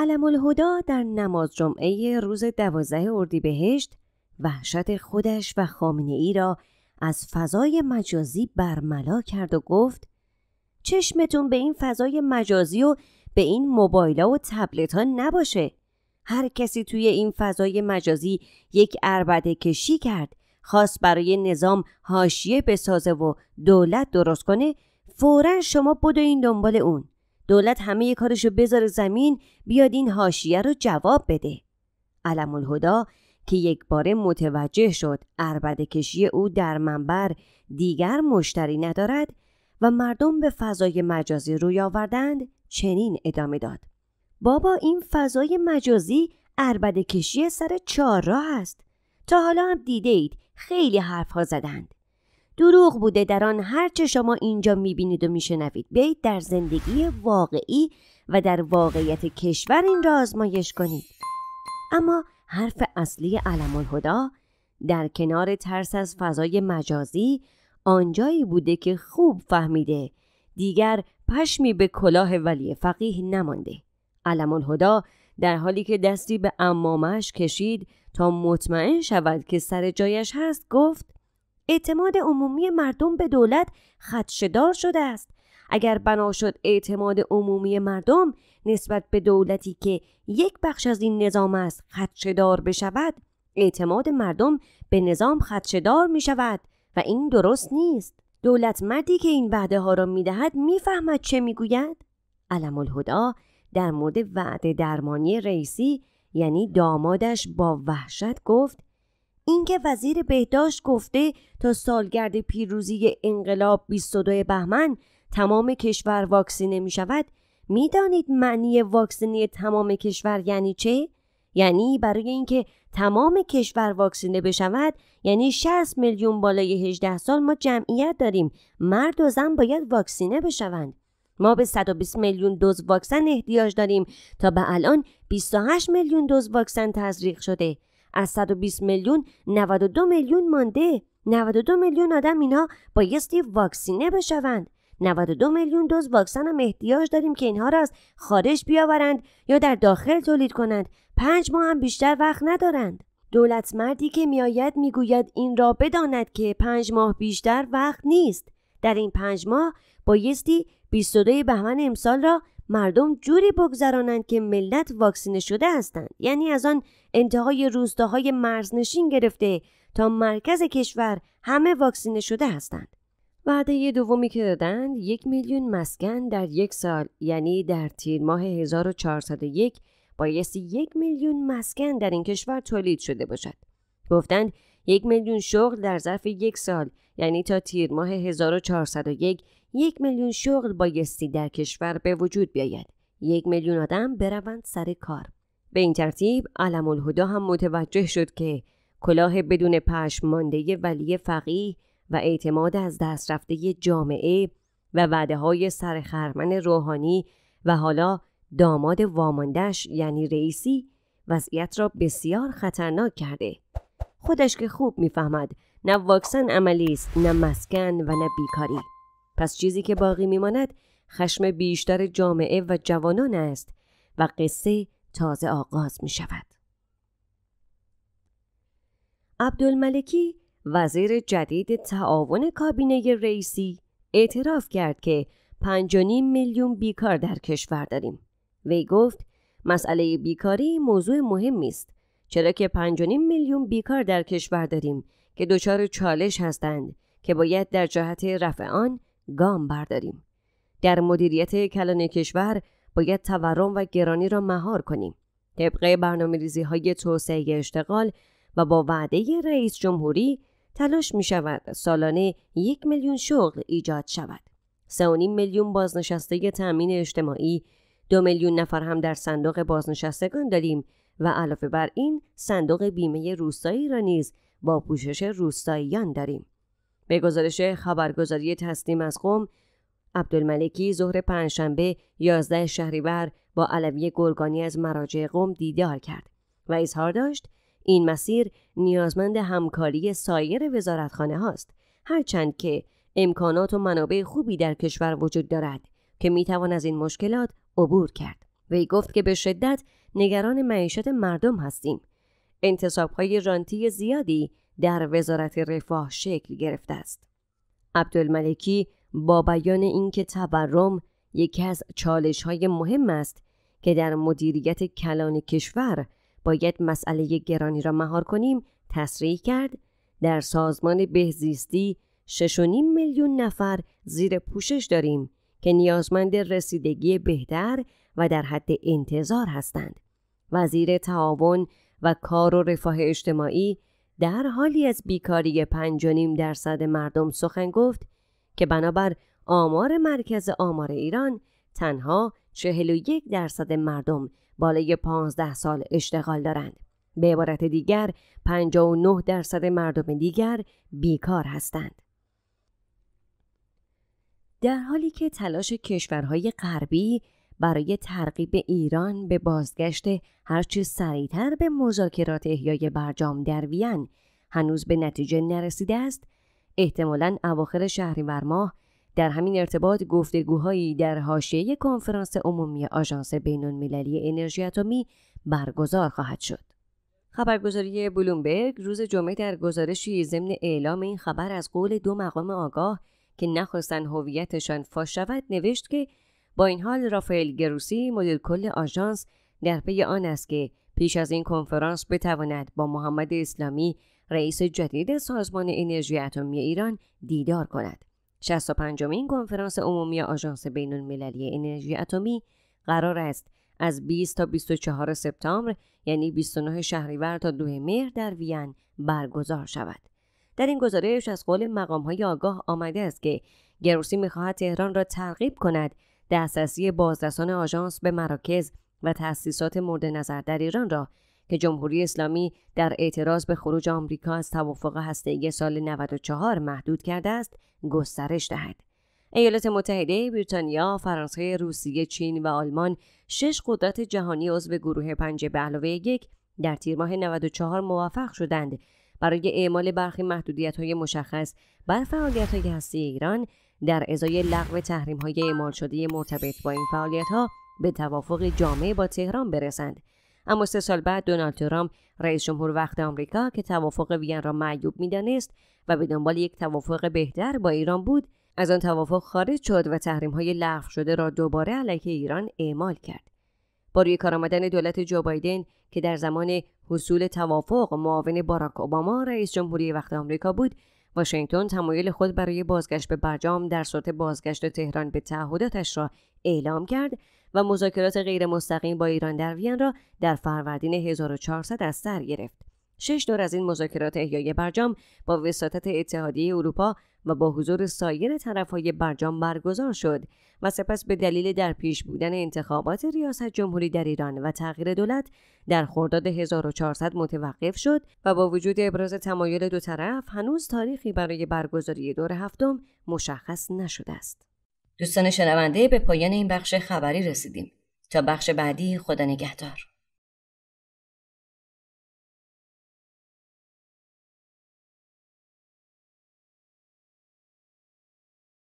علم الهدا در نماز جمعه روز دوازده اردیبهشت وحشت خودش و خامنه ای را از فضای مجازی برملا کرد و گفت چشمتون به این فضای مجازی و به این موبایلا و تبلت ها نباشه. هر کسی توی این فضای مجازی یک اربده کشی کرد خواست برای نظام حاشیه بسازه و دولت درست کنه فورا شما بدو این دنبال اون. دولت همه کارشو بذاره زمین بیاد این حاشیه رو جواب بده. علم الهدا که یک بار متوجه شد اربده کشی او در منبر دیگر مشتری ندارد و مردم به فضای مجازی روی آوردند چنین ادامه داد. بابا این فضای مجازی اربده کشی سر چهار است. تا حالا هم دیده اید خیلی حرف ها زدند. دروغ بوده در آن هرچه شما اینجا می‌بینید و میشنوید. بیایید در زندگی واقعی و در واقعیت کشور این را آزمایش کنید. اما حرف اصلی علم الهدا در کنار ترس از فضای مجازی آنجایی بوده که خوب فهمیده دیگر پشمی به کلاه ولی فقیه نمانده. علم الهدا در حالی که دستی به امامش کشید تا مطمئن شود که سر جایش هست گفت اعتماد عمومی مردم به دولت خدشدار شده است اگر بنا شد اعتماد عمومی مردم نسبت به دولتی که یک بخش از این نظام است خدشدار بشود اعتماد مردم به نظام خدشدار می شود و این درست نیست دولت مردی که این وعده ها را می دهد می فهمد چه می گوید؟ علم الهدا در مورد وعده درمانی رئیسی یعنی دامادش با وحشت گفت اینکه وزیر بهداشت گفته تا سالگرد پیروزی انقلاب 22 بهمن تمام کشور واکسینه می شود می‌دانید معنی واکسینه تمام کشور یعنی چه؟ یعنی برای اینکه تمام کشور واکسینه بشود یعنی 60 میلیون بالای 18 سال ما جمعیت داریم مرد و زن باید واکسینه بشوند ما به 120 میلیون دوز واکسن احتیاج داریم تا به الان 28 میلیون دوز واکسن تزریق شده از 120 میلیون 92 میلیون مانده. 92 میلیون آدم اینا بایستی واکسینه بشوند. 92 میلیون دوز واکسن هم احتیاج داریم که اینها را از خارج بیاورند یا در داخل تولید کنند. پنج ماه هم بیشتر وقت ندارند. دولت مردی که میآید می‌گوید این را بداند که پنج ماه بیشتر وقت نیست. در این پنج ماه بایستی 22 بهمن امسال را مردم جوری بگذرانند که ملت واکسینه شده هستند. یعنی از آن انتهای روستاهای مرزنشین گرفته تا مرکز کشور همه واکسینه شده هستند. وعده دومی که دادند یک میلیون مسکن در یک سال یعنی در تیر ماه 1401 بایستی یک میلیون مسکن در این کشور تولید شده باشد. گفتند یک میلیون شغل در ظرف یک سال یعنی تا تیر ماه 1401 یک میلیون شغل بایستی در کشور به وجود بیاید. یک میلیون آدم بروند سر کار. به این ترتیب علم الهدا هم متوجه شد که کلاه بدون پشم مانده ولی فقیه و اعتماد از دست رفته جامعه و وعده های سرخرمن روحانی و حالا داماد واماندش یعنی رئیسی وضعیت را بسیار خطرناک کرده. خودش که خوب می‌فهمد نه واکسن عملی است نه مسکن و نه بیکاری پس چیزی که باقی میماند خشم بیشتر جامعه و جوانان است و قصه تازه آغاز می شود. عبدالملکی وزیر جدید تعاون کابینه رئیسی اعتراف کرد که 5.5 میلیون بیکار در کشور داریم. وی گفت مسئله بیکاری موضوع مهمی است چرا که 5.5 میلیون بیکار در کشور داریم که دچار چالش هستند که باید در جهت رفع آن گام برداریم. در مدیریت کلان کشور باید تورم و گرانی را مهار کنیم. طبق برنامه ریزی های توسعه اشتغال و با وعده رئیس جمهوری تلاش می شود سالانه یک میلیون شغل ایجاد شود. سه میلیون بازنشسته تأمین اجتماعی دو میلیون نفر هم در صندوق بازنشستگان داریم و علاوه بر این صندوق بیمه روستایی را نیز با پوشش روستاییان داریم. به گزارش خبرگزاری تسلیم از قوم عبدالملکی ظهر پنجشنبه 11 شهریور با علوی گرگانی از مراجع قوم دیدار کرد و اظهار داشت این مسیر نیازمند همکاری سایر وزارتخانه هاست هرچند که امکانات و منابع خوبی در کشور وجود دارد که می‌توان از این مشکلات عبور کرد وی گفت که به شدت نگران معیشت مردم هستیم. های رانتی زیادی در وزارت رفاه شکل گرفته است. عبدالملکی با بیان اینکه تورم یکی از چالش های مهم است که در مدیریت کلان کشور باید مسئله گرانی را مهار کنیم تصریح کرد در سازمان بهزیستی 6.5 میلیون نفر زیر پوشش داریم که نیازمند رسیدگی بهتر و در حد انتظار هستند. وزیر تعاون و کار و رفاه اجتماعی در حالی از بیکاری 5.5 درصد مردم سخن گفت که بنابر آمار مرکز آمار ایران تنها 41 درصد مردم بالای 15 سال اشتغال دارند. به عبارت دیگر 59 درصد مردم دیگر بیکار هستند. در حالی که تلاش کشورهای غربی برای ترغیب ایران به بازگشت هرچه سریعتر به مذاکرات احیای برجام در وین هنوز به نتیجه نرسیده است احتمالا اواخر شهریور ماه در همین ارتباط گفتگوهایی در حاشیه کنفرانس عمومی آژانس بین‌المللی انرژی اتمی برگزار خواهد شد. خبرگزاری بلومبرگ روز جمعه در گزارشی ضمن اعلام این خبر از قول دو مقام آگاه که نخواستن هویتشان فاش شود نوشت که با این حال رافائل گروسی مدیر کل آژانس در پی آن است که پیش از این کنفرانس بتواند با محمد اسلامی رئیس جدید سازمان انرژی اتمی ایران دیدار کند. 65 مین کنفرانس عمومی آژانس بین المللی انرژی اتمی قرار است از 20 تا 24 سپتامبر یعنی 29 شهریور تا 2 مهر در وین برگزار شود. در این گزارش از قول مقام های آگاه آمده است که گروسی می‌خواهد تهران را ترغیب کند دسترسی بازرسان آژانس به مراکز و تأسیسات مورد نظر در ایران را که جمهوری اسلامی در اعتراض به خروج آمریکا از توافق هسته‌ای سال 94 محدود کرده است گسترش دهد. ایالات متحده، بریتانیا، فرانسه، روسیه، چین و آلمان شش قدرت جهانی عضو گروه پنج به علاوه یک در تیر ماه 94 موفق شدند برای اعمال برخی محدودیت های مشخص بر فعالیت های هستی ایران در ازای لغو تحریم های اعمال شده مرتبط با این فعالیت ها به توافق جامعه با تهران برسند. اما سه سال بعد دونالد ترامپ رئیس جمهور وقت آمریکا که توافق وین را معیوب می‌دانست و به دنبال یک توافق بهتر با ایران بود از آن توافق خارج شد و تحریم های لغو شده را دوباره علیه ایران اعمال کرد. با روی کار آمدن دولت جو بایدن که در زمان حصول توافق معاون باراک اوباما رئیس جمهوری وقت آمریکا بود واشنگتن تمایل خود برای بازگشت به برجام در صورت بازگشت تهران به تعهداتش را اعلام کرد و مذاکرات غیر مستقیم با ایران در وین را در فروردین 1400 از سر گرفت. شش دور از این مذاکرات احیای برجام با وساطت اتحادیه اروپا و با حضور سایر طرفهای برجام برگزار شد و سپس به دلیل در پیش بودن انتخابات ریاست جمهوری در ایران و تغییر دولت در خرداد 1400 متوقف شد و با وجود ابراز تمایل دو طرف هنوز تاریخی برای برگزاری دور هفتم مشخص نشده است. دوستان شنونده به پایان این بخش خبری رسیدیم. تا بخش بعدی خدا نگهدار.